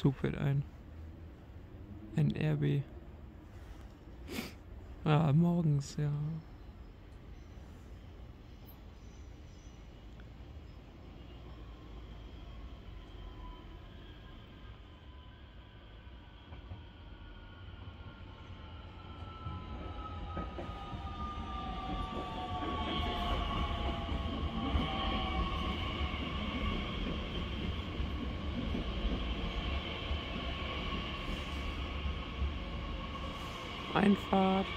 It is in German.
Zug fährt ein. Ein RB. Ah, morgens, ja. Einfahrt.